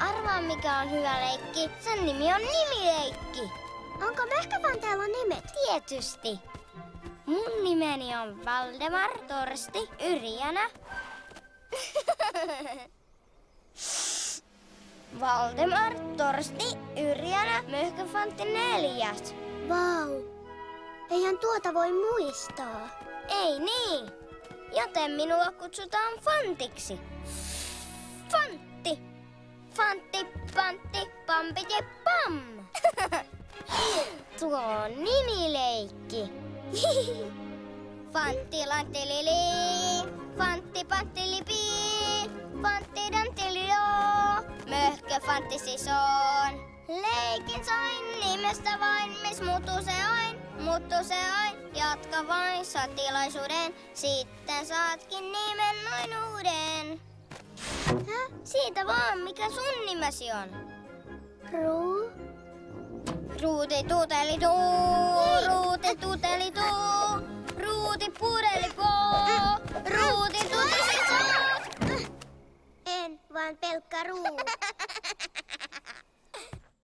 Arvaa mikä on hyvä leikki. Sen nimi on nimileikki. Onko möhkäfanteella nimet? Tietysti. Mun nimeni on Valdemar Torsti Yrjänä. Valdemar Torsti Yrjänä Möhkäfantti neljäs. Vau. Eihän tuota voi muistaa. Ei niin, joten minua kutsutaan Fantiksi. Fantti! Fantti, pantti, pampiti, pam! Tuo on nimileikki. Fantti lanttilili, fantti panttilipi, fantti danttilio, möhkö fantti siis on. Leikin sain nimestä vain, mis muuttuu se ain, muuttuu se ain. Jatka vain satilaisuuden, sitten saatkin nimen noin uuden. Häh? Siitä vaan, mikä sun nimesi on. Ruu? Ruuti tuteli tuu, ruuti tuteli tuu, ruuti pudeli poo, ruuti tuteli. En, vaan pelkkä ruu.